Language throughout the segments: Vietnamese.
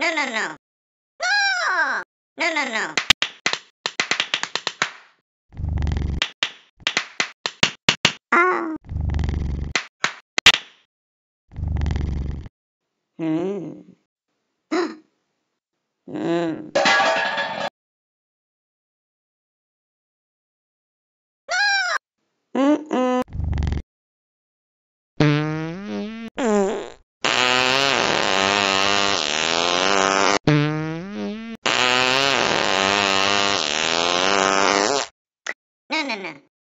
No, no, no. No! No, no, no. Ah. Hmm. Hmm.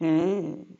嗯。